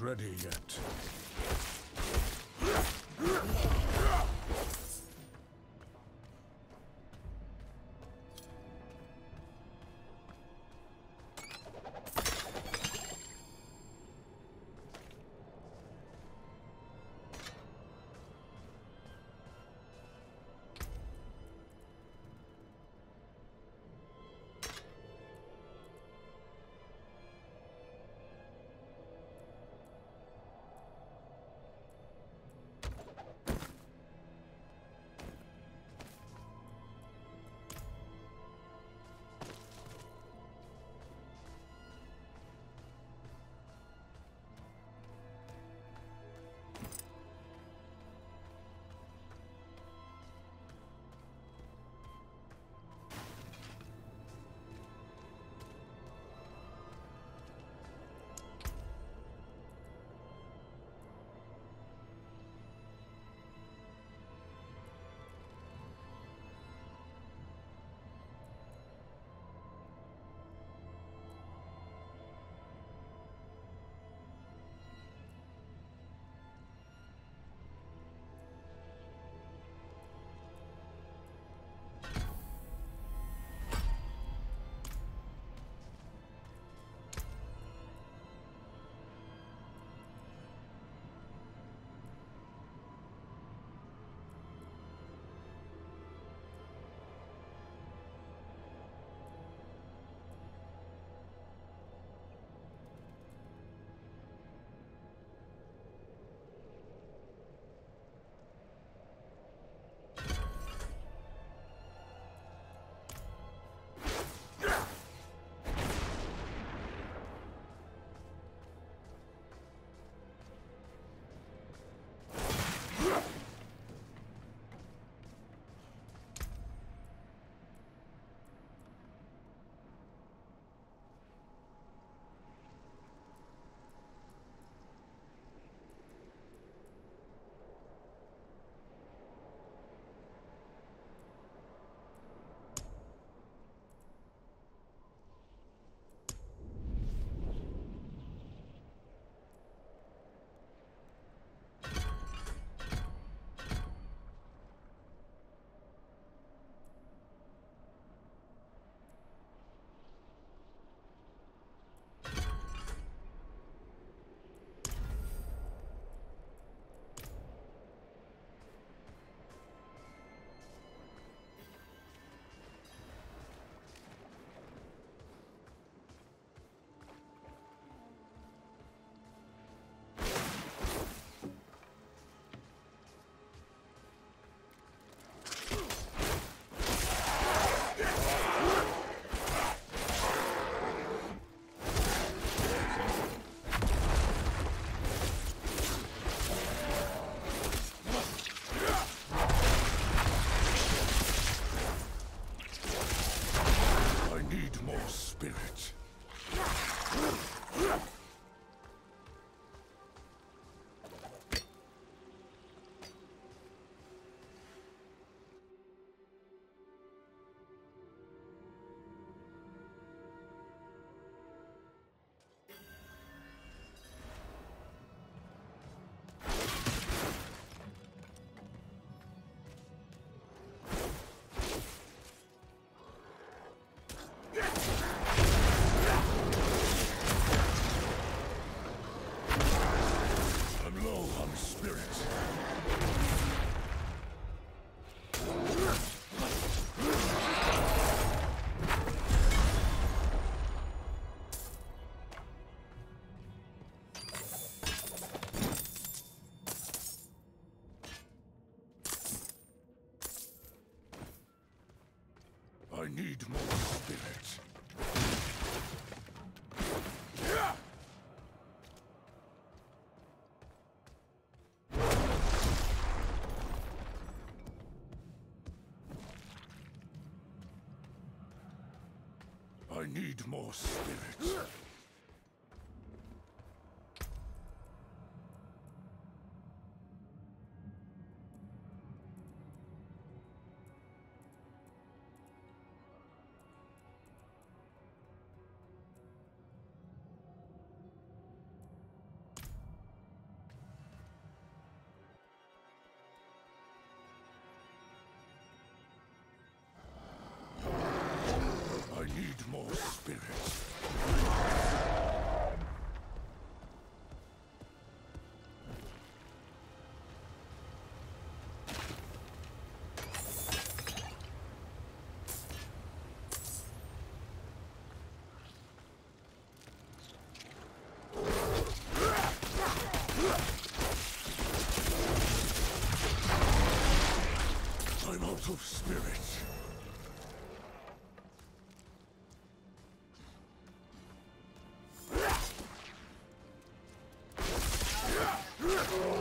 ready yet. Need more. I need more spirit. Oh.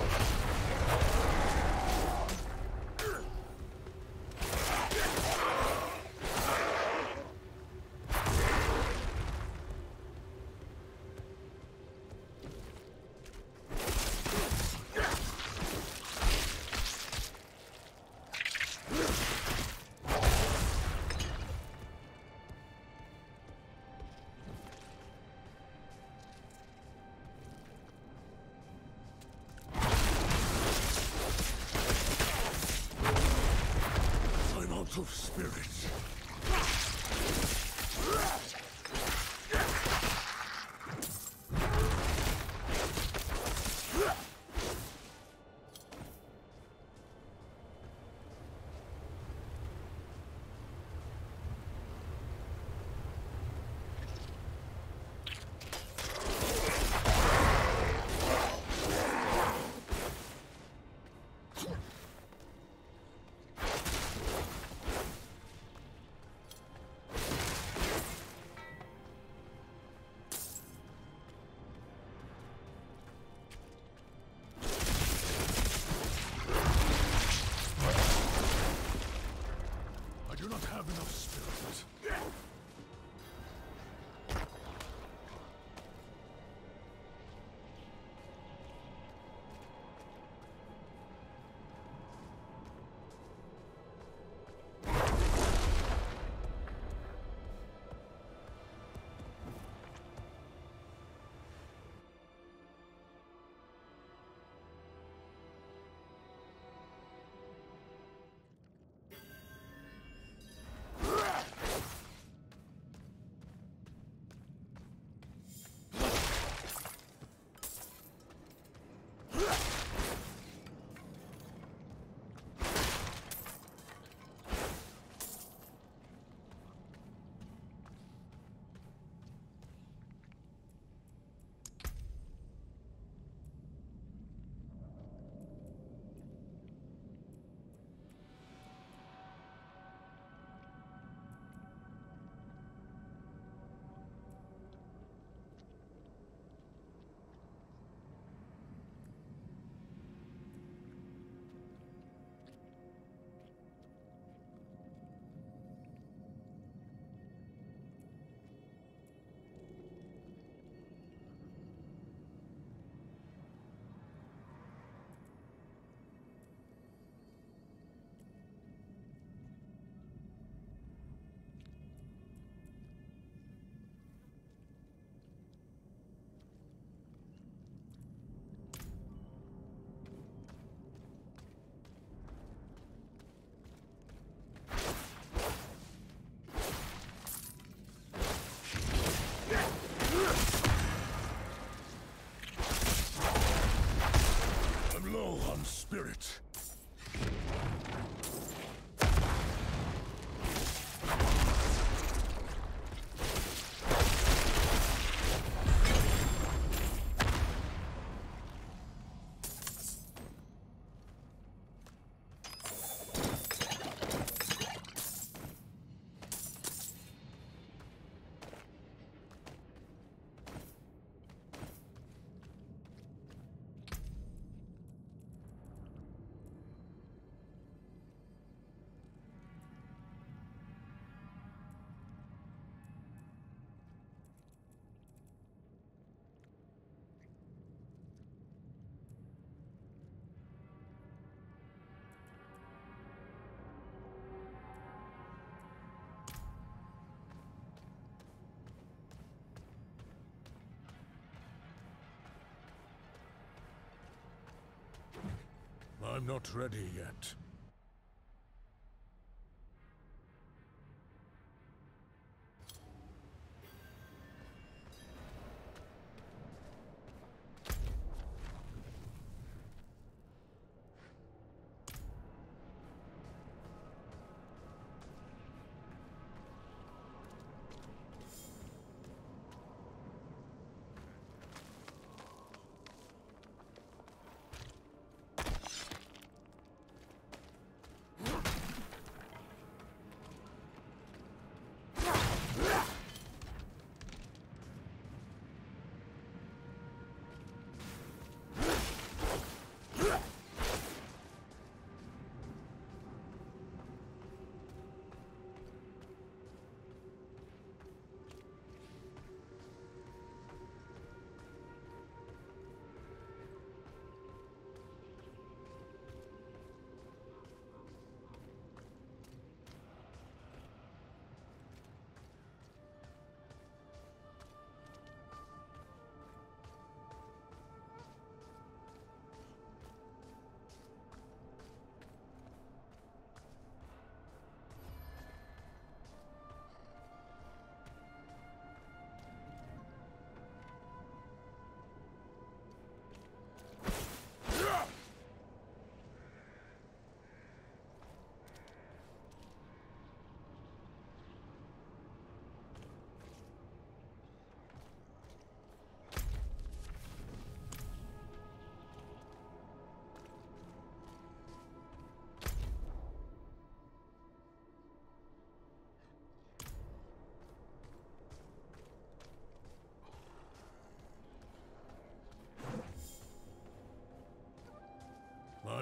I'm not ready yet.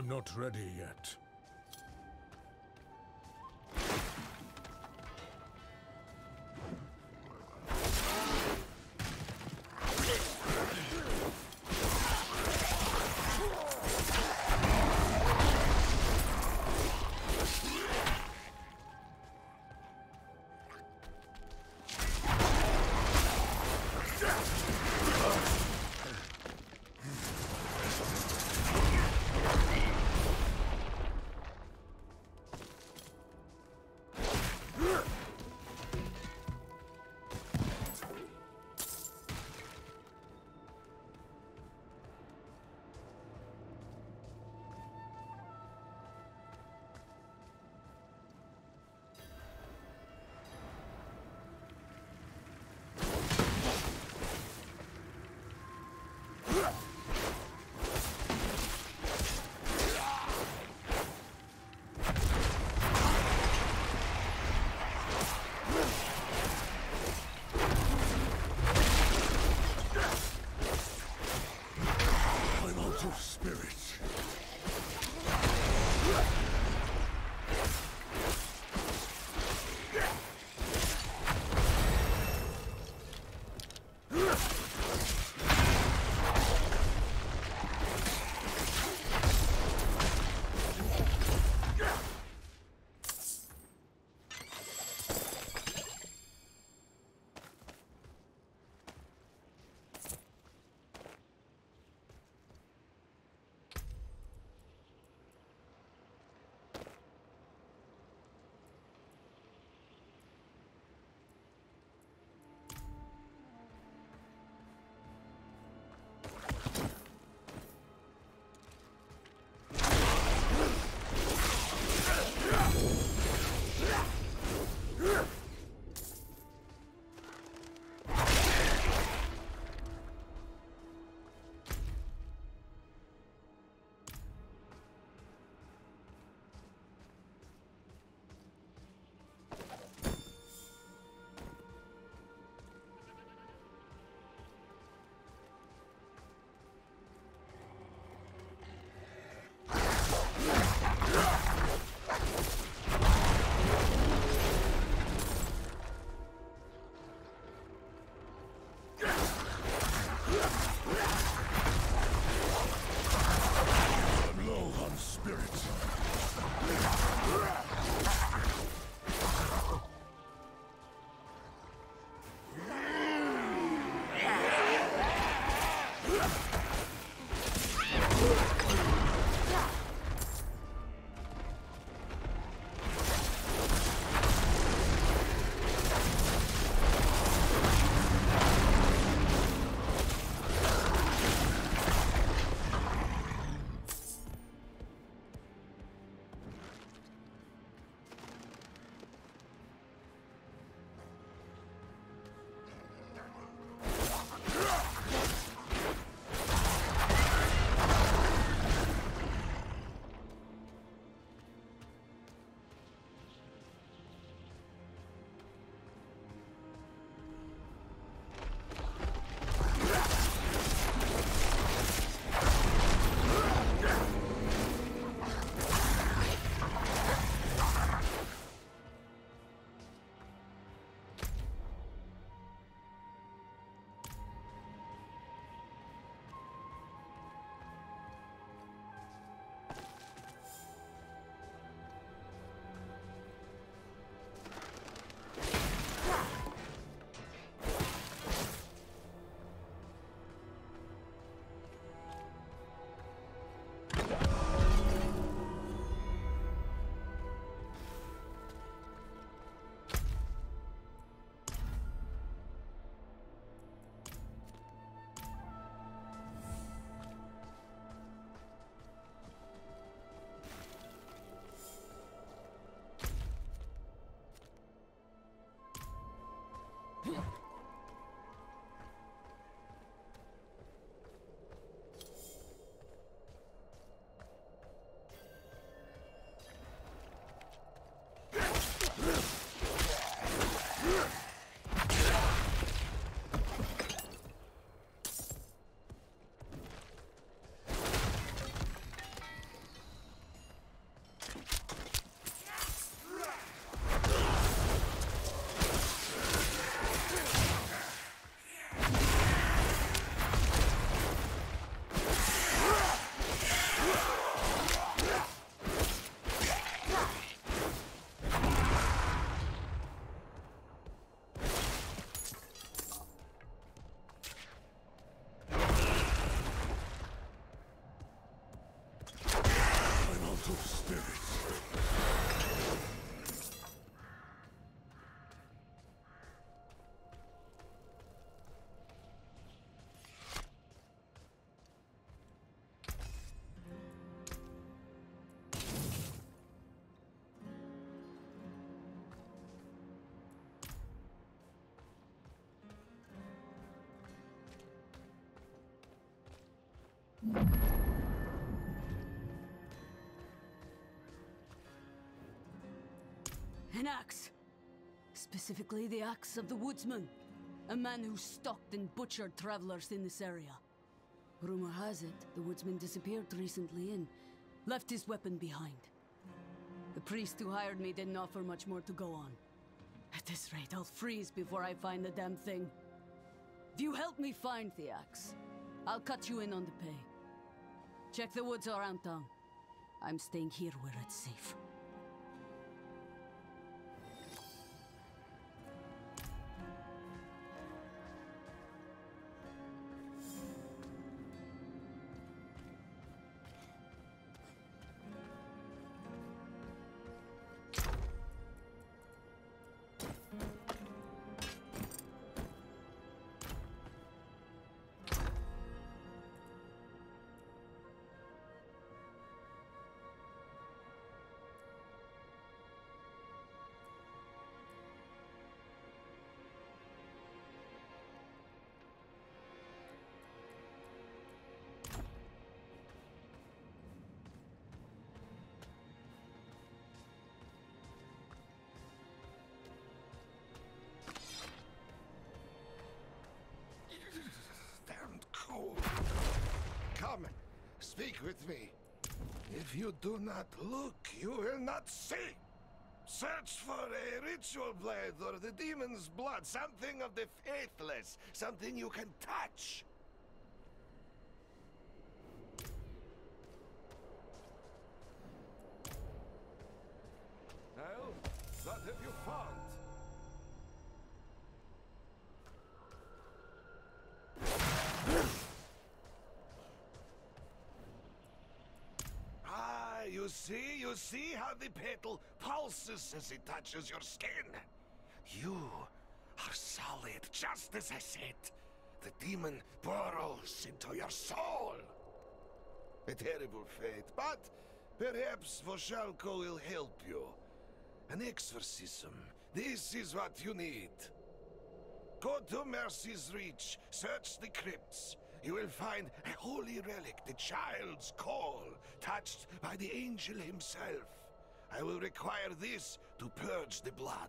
Not ready yet. Thank An axe. Specifically, the axe of the woodsman. A man who stalked and butchered travelers in this area. Rumor has it, the woodsman disappeared recently and left his weapon behind. The priest who hired me didn't offer much more to go on. At this rate, I'll freeze before I find the damn thing. If you help me find the axe, I'll cut you in on the pay. Check the woods around town. I'm staying here where it's safe. Speak with me. If you do not look, you will not see. Search for a ritual blade or the demon's blood, something of the faithless, something you can touch. Well, what have you found? You see, you see how the petal pulses as it touches your skin. You are solid, just as I said. The demon burrows into your soul. A terrible fate, but perhaps Voshalko will help you. An exorcism. This is what you need. Go to Mercy's Reach, search the crypts. You will find a holy relic, the child's call, touched by the angel himself. I will require this to purge the blood.